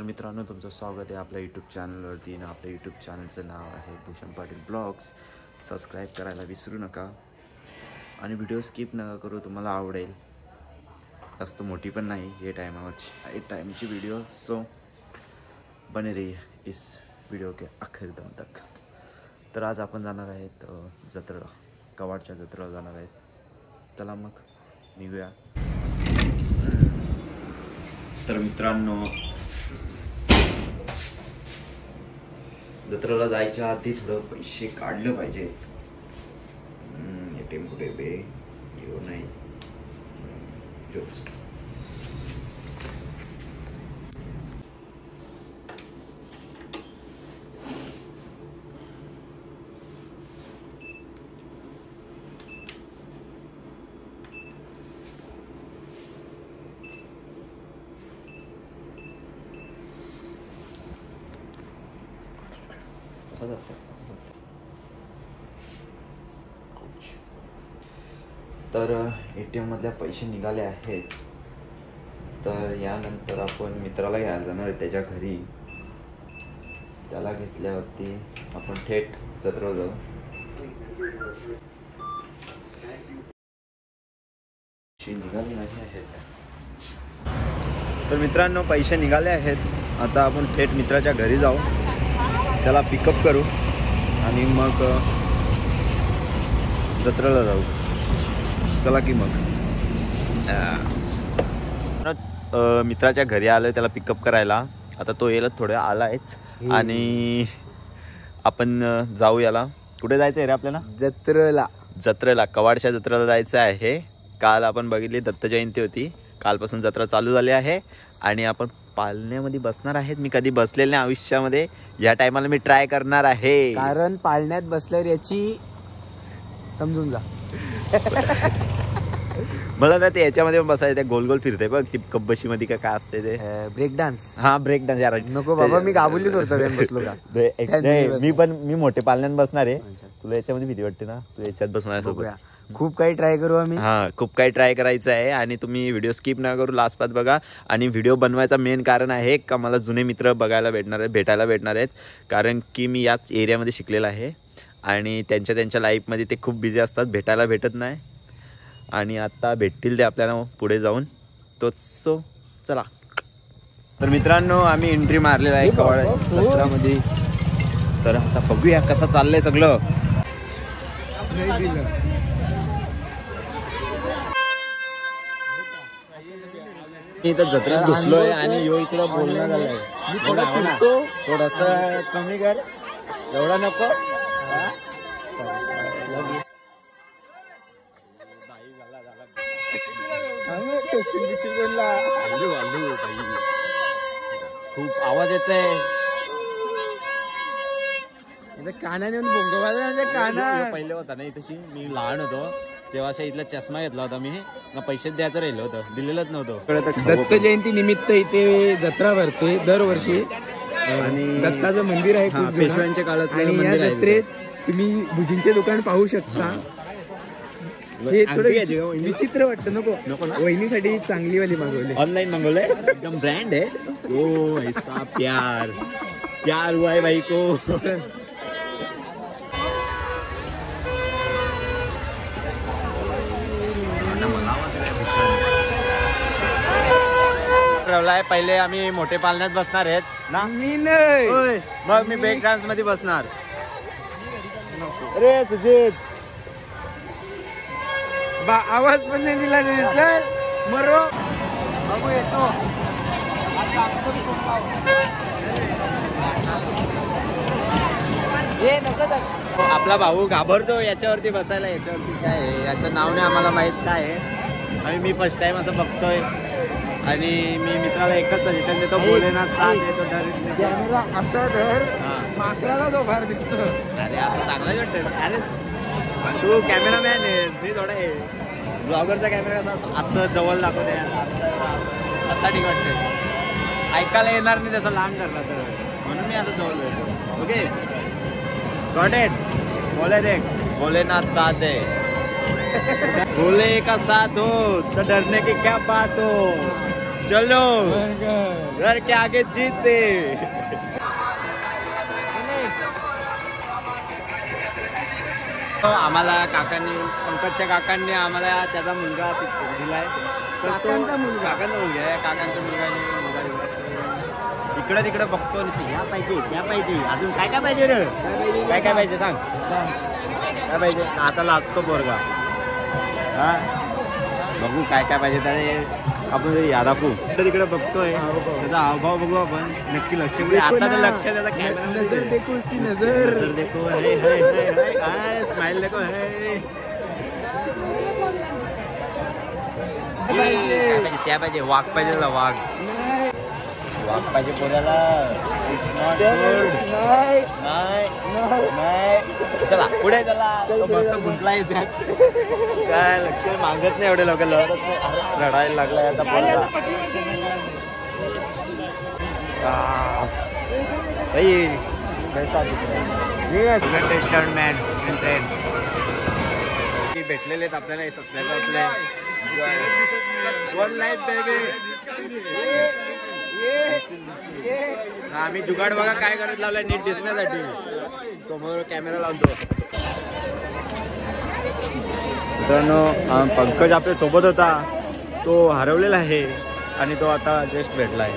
तर मित्रांनो तुमचं स्वागत आहे आपल्या यूट्यूब चॅनलवरती आणि आपल्या यूट्यूब चॅनलचं नाव आहे भूषण पाटील ब्लॉग्स सबस्क्राईब करायला विसरू नका. आणि व्हिडिओ स्किप नका करू तुम्हाला आवडेल. जास्त मोठी पण नाही हे टायमावरची एक टाईमची व्हिडिओ सो बने रही इस व्हिडिओ के अखेर दम तक. तर आज आपण जाणार आहेत जत्रेला कवाडच्या जत्रेला जाणार आहेत. चला मग निघूया. तर मित्रांनो जत्रेला जायच्या आधी थोडं पैसे काढलं पाहिजे. ए टी कुठे बे? येऊ नाही. जोक्स. तर ए टी एममधल्या पैसे निघाले आहेत. तर यानंतर आपण मित्राला घ्यायला जाणार आहे त्याच्या घरी. त्याला घेतल्यावरती आपण थेट जत्रेला जाऊ. पैसे निघाले नाही आहेत. तर मित्रांनो पैसे निघाले आहेत. आता आपण थेट मित्राच्या घरी जाऊ. त्याला पिकअप करू आणि मग जत्रेला जाऊ. चला की मग. मित्राच्या घरी आलोय त्याला पिकअप करायला. आता तो येईल थोडं आलायच. आणि आपण जाऊ याला. कुठे जायचं आहे रे आपल्याला? जत्रेला. जत्रेला. कवाडच्या जत्रेला जायचं आहे. काल आपण बघितली दत्त जयंती होती. कालपासून जत्रा चालू झाली आहे. आणि आपण पालण्यामध्ये बसणार आहेत. मी कधी बसलेले नाही आयुष्यामध्ये. या टायमाला मी ट्राय करणार आहे. कारण पाळण्यात बसल्यावर याची समजून जा. मला ना ते याच्यामध्ये पण बसायचं गोल गोल फिरते बघ ती कब्बशी मध्ये का काय असते ते. ब्रेक डान्स हा ब्रेक डान्स यार. नको बाबा, मी गाबुलीच होतो मी पण मी मोठे पालण्यात बसणार आहे. तुला याच्यामध्ये भीती वाटते ना? तू याच्यात बसणार. खूप काही ट्राय करू आम्ही. हा खूप काही ट्राय करायचं आहे आणि तुम्ही व्हिडिओ स्किप ना करू लास्ट पात बघा. आणि व्हिडिओ बनवायचा मेन कारण आहे का मला जुने मित्र बघायला भेटणार आहेत भेटायला भेटणार आहेत. कारण की मी याच एरियामध्ये शिकलेला आहे. आणि त्यांच्या त्यांच्या लाईफमध्ये ते खूप बिझी असतात भेटायला भेटत नाही. आणि आत्ता भेटतील ते आपल्याला पुढे जाऊन. तोच सो चला. तर मित्रांनो आम्ही एंट्री मारलेला आहे कवाड तर आता बघूया कसं चाललंय सगळं. मी इथं जत्रेत घुसलोय आणि यो इकडं बोलणार आलाय. थोडस कमी कर. एवढा नको. खूप आवाज येत आहे कानाने येऊन भोंगवायला म्हणजे काना पहिले होता ना तशी मी लहान होतो. तेव्हा अशा इथला चष्मा घेतला होता मी. ना पैसे द्यायचं राहिलं होतं. दिलेलंच नव्हतं. दत्त जयंती निमित्त इथे जत्रा भरते दरवर्षी. आणि दत्ताचं मंदिर आहे हा. पेशव्यांच्या काळातलं आणि या मंदिर आहे जत्रेत तुम्ही भुजींचे दुकान पाहू शकता. हे. थोडं? विचित्र वाटतं नको. नको ना? वहिनीसाठी चांगली वाली मागवली. ऑनलाइन मंगवलंय? एकदम ब्रँड आहे. ओ ऐसा प्यार. प्यार हुआ है भाई को. ठरवलाय पहिले आम्ही मोठे पालण्यात बसणार आहेत ना? मी नाही. मग मी ब्रेक डान्समध्ये बसणार. अरे सुजित. बा- आवाज पण नाही दिला नाही. चल. मरो. बाबू येतो. आपला भाऊ घाबरतो याच्यावरती बसायला याच्यावरती काय आहे? याचं नाव नाही आम्हाला माहीत काय आहे. आणि मी फर्स्ट टाइम असं बघतोय. आणि मी मित्राला एकच सजेशन देतो भोलेनाथ साथ देतो. कॅमेरा असा धर. माकडाला तो फार दिसतो. अरे असं चांगलं वाटतं. अरे तू कॅमेरामॅन आहे मी थोडा आहे ब्लॉगरचा कॅमेरा कसा असतो? असं जवळ दाखवते आता ठीक वाटतं ऐकायला येणार नाही त्याचा लांब धरला तर. म्हणून मी असं जवळ येतो ओके? गॉट इट बोले देख भोलेनाथ साथ है भोले का साथ हो? तो डरने की क्या बात हो? चलो। घर के आगे जीते आम्हाला काकांनी पंकजच्या काकांनी आम्हाला त्याचा मुलगा दिलाय. काकांचा मुलगा? काकांचा मुलगा आहे. काकांचा मुलगा. इकडं तिकडं बघतो या पाहिजे त्या पाहिजे. अजून काय काय पाहिजे रे? काय काय पाहिजे सांग सांग. काय पाहिजे? आता लाजतो पोरगा. हा? बघू काय काय पाहिजे त्याने. आपण या दाखवू इकडे तिकडे बघतोय. हावभाव. त्याचा हावभाव बघू आपण. नक्की लक्ष. देखो आता तर. लक्ष त्याचा नजर देखो उसकी नजर. नजर देखो. है है है है. हाय स्माइल देखो. है? त्या पाहिजे वाघ पाहिजे वाघ. वाघ पाहिजे. नाही. नाही चला पुढे चला. मस्त चला. गुंतला याच्यात काय लक्ष मागत नाही एवढे लोक रडायला लागलाय आता. की भेटलेले आहेत आपल्याला हे आपले. वन लाईफ बेबी आम्ही जुगाड बघा काय करत लावलाय नीट दिसण्यासाठी. समोर कॅमेरा लावतो. मित्रांनो पंकज आपल्यासोबत होता. तो हरवलेला आहे आणि तो आता जस्ट भेटला आहे.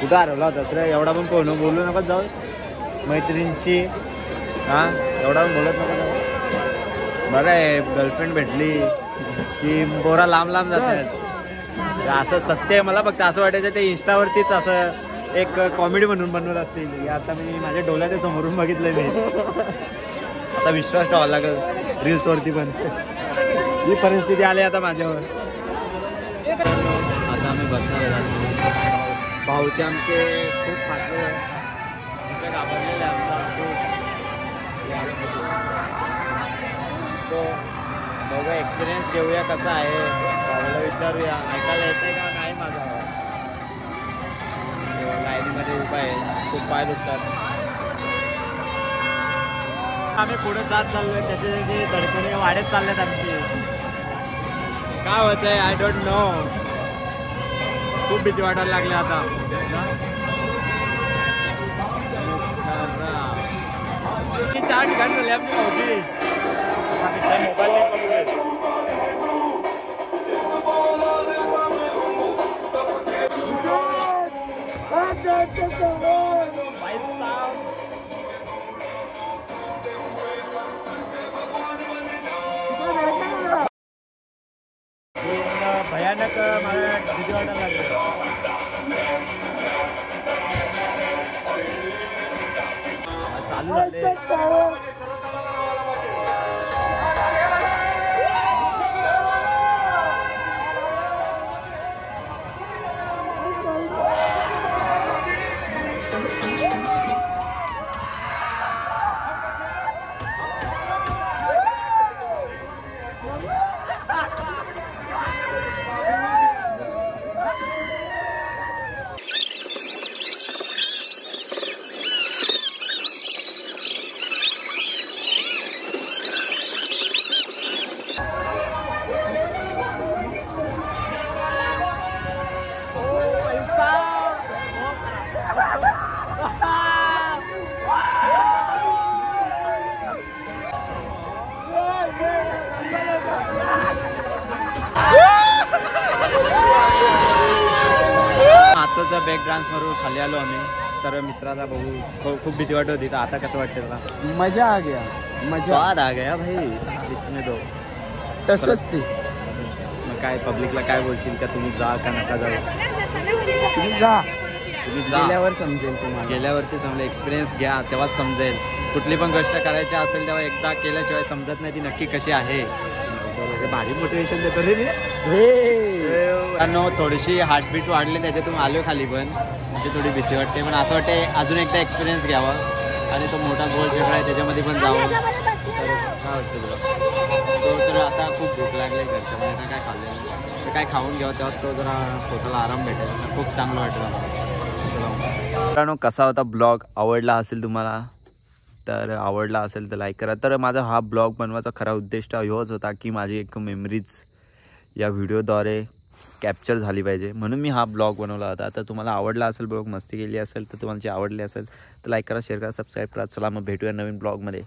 कुठं हरवला होता? सर एवढा पण कोण बोलू नका जाऊ. मैत्रिणींशी. हा एवढा पण बोलत नका जाऊ. बरं आहे गर्लफ्रेंड भेटली. की बोरा लांब लांब जातात असं सत्य आहे मला फक्त असं वाटायचं ते इंस्टावरतीच असं एक कॉमेडी म्हणून बनवत असतील. की आता मी माझ्या डोल्याच्या समोरून बघितलं मी. आता विश्वास ठेवावा लागेल रील्सवरती पण. ही परिस्थिती आली आता माझ्यावर. आता आम्ही बसणार भाऊचे आमचे खूप फाटले. घाबरलेले आमचा सो बघूया एक्सपिरियन्स घेऊया कसा आहे. भावाला विचारूया. ऐकायला येते का? नाही माझा. लाईनीमध्ये उभा आहे. खूप पाय दुखतात. आम्ही पुढे जात चाललोय. त्याचे त्याचे धडकणे वाढत चाललेत आमचे. काय होत आहे आय डोंट नो खूप भीती वाटायला लागली आता. की चार ठिकाणी झाली आपली भाऊजी? मोबाईल भाई साहब. पूर्ण भयानक मला भीती आताचा बॅक डान्स मारून खाली आलो आम्ही. तर मित्राला बघू खूप- खूप भीती वाटत होती. तर आता कसं वाटतं तुला? मजा आ गया. मजा. स्वाद आ गया भाई. इसमें तो. तसंच ते. मग काय पब्लिकला काय बोलशील? का तुम्ही जा का नका जाऊ? तुम्ही जा. तुम्ही जा. गेल्यावर समजेल तुम्हाला. गेल्यावरती समजा एक्सपिरियन्स घ्या तेव्हाच समजेल. कुठली पण गोष्ट करायची असेल तेव्हा एकदा केल्याशिवाय समजत नाही ती नक्की कशी आहे. भारी मोटिवेशन देतो रे मी. मित्रांनो, थोडीशी हार्टबीट वाढली त्याच्यातून आलो खाली पण. म्हणजे थोडी भीती वाटते पण असं वाटते अजून एकदा एक्सपिरियन्स घ्यावा. आणि तो मोठा गोल चक्र आहे त्याच्यामध्ये पण जावं. तर काय वाटतं तुला? तो तर आता खूप भूक लागली घरच्यामध्ये काय काय खाल्लेलं नाही. तर काय खाऊन घ्यावं तेव्हा तो जरा पोटाला आराम भेटेल. खूप चांगलं वाटेल मित्रांनो कसा होता ब्लॉग? आवडला असेल तुम्हाला? तर आवडला असेल तर लाईक करा. तर माझा हा ब्लॉग बनवायचा खरा उद्देश ह्योच होता की माझी एक मेमरीज या व्हिडिओद्वारे कॅप्चर झाली पाहिजे. म्हणून मी हा ब्लॉग बनवला होता. तर तुम्हाला आवडला असेल ब्लॉग मस्ती केली असेल तर तुम्हाला जे आवडले असेल तर लाईक करा शेअर करा सबस्क्राईब करा. चला मग भेटूया नवीन ब्लॉगमध्ये.